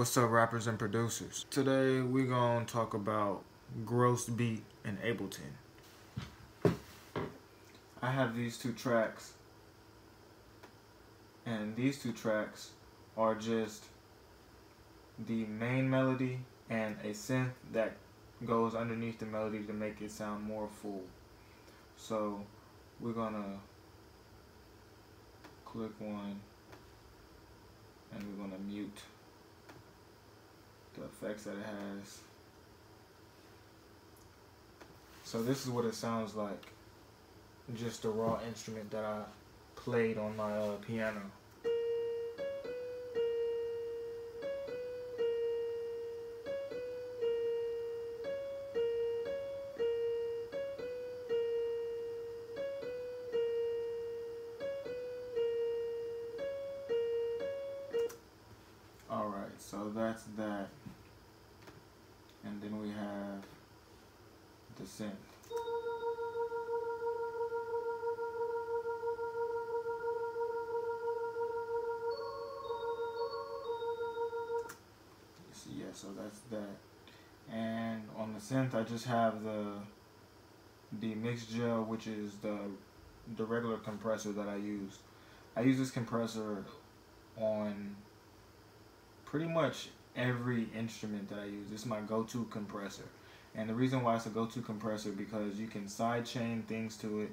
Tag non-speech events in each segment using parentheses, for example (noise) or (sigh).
What's up rappers and producers? Today we're gonna talk about Gross Beat and Ableton. I have these two tracks and these two tracks are just the main melody and a synth that goes underneath the melody to make it sound more full. So we're gonna click one and we're gonna mute the effects that it has. So this is what it sounds like. Just a raw instrument that I played on my uh, piano. Alright, so that's that. And then we have the synth. So, yeah, so that's that. And on the synth, I just have the the mix gel, which is the the regular compressor that I use. I use this compressor on pretty much every instrument that I use. Is my go-to compressor. And the reason why it's a go-to compressor because you can sidechain things to it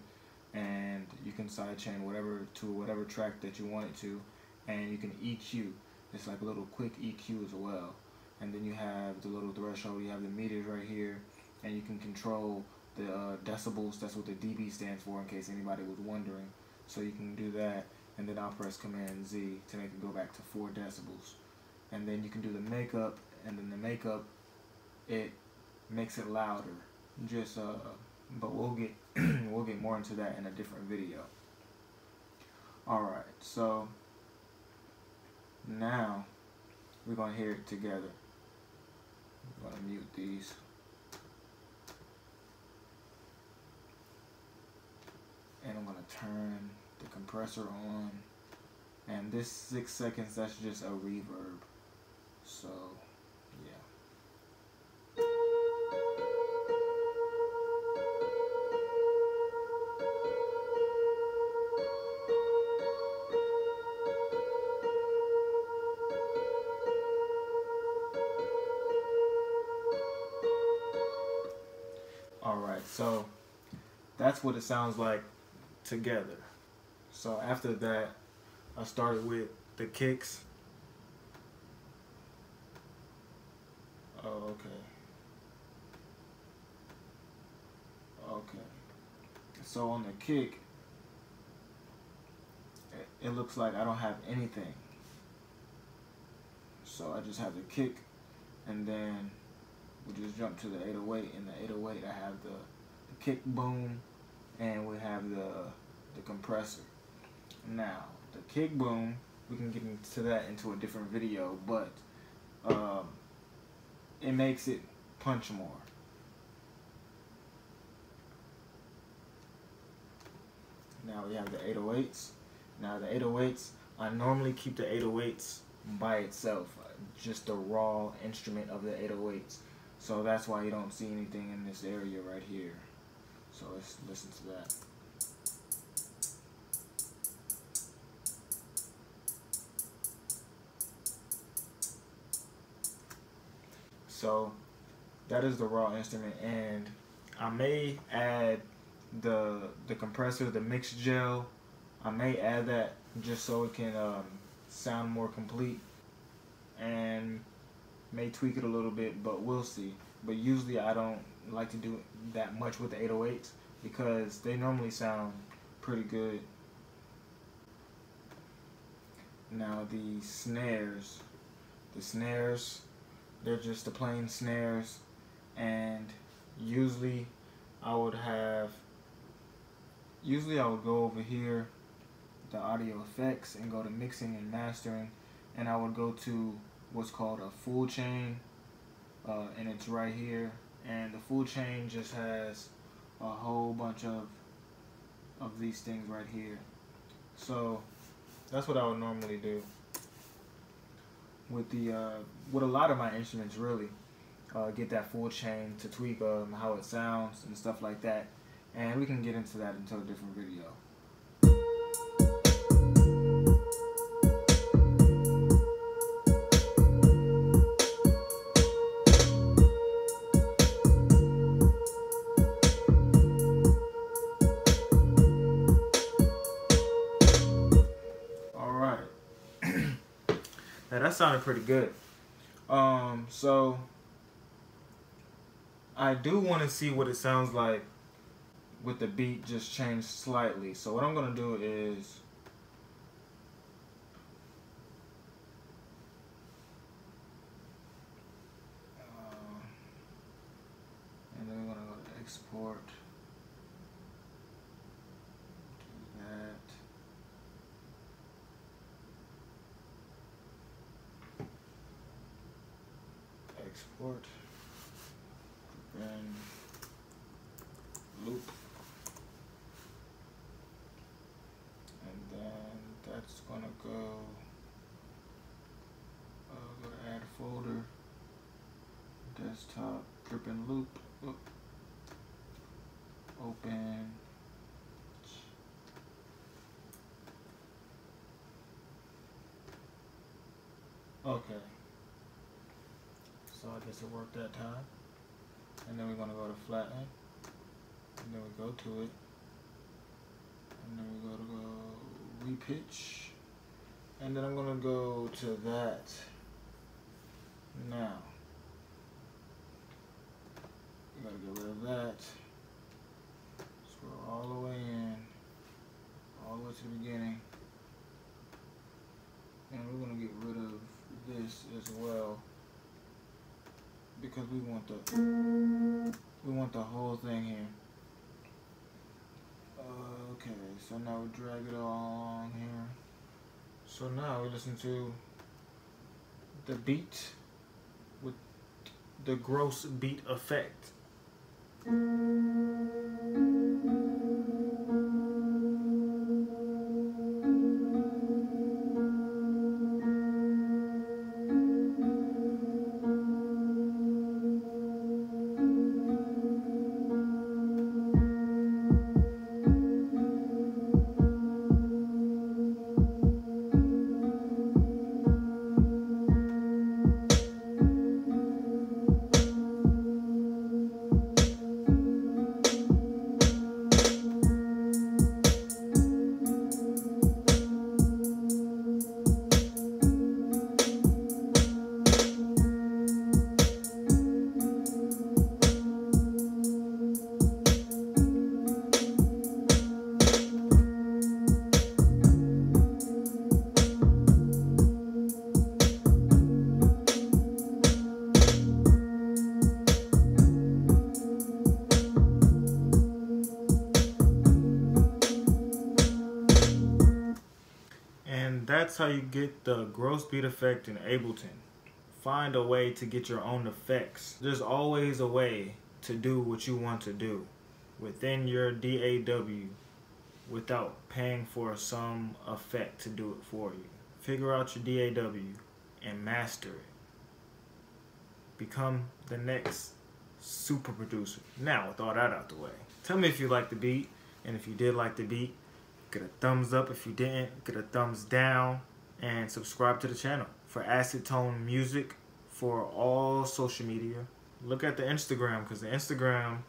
and you can sidechain whatever to whatever track that you want it to and you can EQ. It's like a little quick EQ as well. And then you have the little threshold, you have the meters right here and you can control the uh, decibels. That's what the dB stands for in case anybody was wondering. So you can do that and then I'll press Command Z to make it go back to 4 decibels and then you can do the makeup and then the makeup it makes it louder. Just uh but we'll get (clears throat) we'll get more into that in a different video. Alright so now we're gonna hear it together. I'm gonna mute these. And I'm gonna turn the compressor on. And this six seconds that's just a reverb so, yeah. Alright, so that's what it sounds like together. So after that, I started with the kicks Oh, okay. Okay. So on the kick, it looks like I don't have anything. So I just have the kick, and then we just jump to the 808. In the 808, I have the, the kick boom, and we have the the compressor. Now, the kick boom, we can get into that into a different video, but um, it makes it punch more. Now we have the 808s. Now the 808s, I normally keep the 808s by itself, uh, just the raw instrument of the 808s. So that's why you don't see anything in this area right here. So let's listen to that. So that is the raw instrument and I may add the the compressor, the mix gel. I may add that just so it can um, sound more complete and may tweak it a little bit, but we'll see. But usually I don't like to do that much with the 808s because they normally sound pretty good. Now the snares, the snares they're just the plain snares and usually I would have usually I would go over here the audio effects and go to mixing and mastering and I would go to what's called a full chain uh, and it's right here and the full chain just has a whole bunch of of these things right here so that's what I would normally do with the uh, with a lot of my instruments really. Uh, get that full chain to tweak um, how it sounds and stuff like that. And we can get into that into a different video. All right. (clears throat) now that sounded pretty good. Um, so I do want to see what it sounds like with the beat just changed slightly. So what I'm gonna do is uh, and then we're gonna go to export. export and loop and then that's gonna go uh, go to add folder desktop grip and loop open okay so I guess it worked that time. And then we're going to go to flatten. And then we go to it. And then we go to go repitch. And then I'm going to go to that. Now. We got to get rid of that. Scroll all the way in. All the way to the beginning. And we're going to get rid of this as well because we want the we want the whole thing here. Okay, so now we drag it all along here. So now we listen to the beat with the gross beat effect. That's how you get the gross beat effect in Ableton. Find a way to get your own effects. There's always a way to do what you want to do within your DAW without paying for some effect to do it for you. Figure out your DAW and master it. Become the next super producer. Now, with all that out the way, tell me if you like the beat, and if you did like the beat, Get a thumbs up if you didn't. Get a thumbs down. And subscribe to the channel for Asid Tone Music for all social media. Look at the Instagram because the Instagram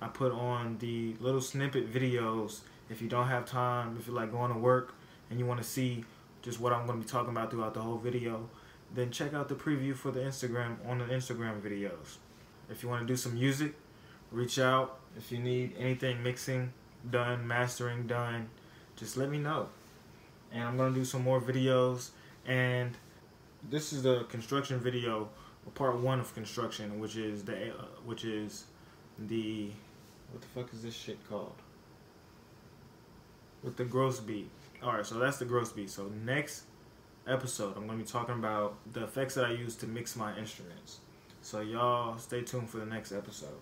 I put on the little snippet videos. If you don't have time, if you're like going to work and you want to see just what I'm going to be talking about throughout the whole video, then check out the preview for the Instagram on the Instagram videos. If you want to do some music, reach out. If you need anything mixing done, mastering done, just let me know. And I'm gonna do some more videos. And this is the construction video, part one of construction, which is the uh, which is the what the fuck is this shit called? With the gross beat. All right, so that's the gross beat. So next episode, I'm gonna be talking about the effects that I use to mix my instruments. So y'all stay tuned for the next episode.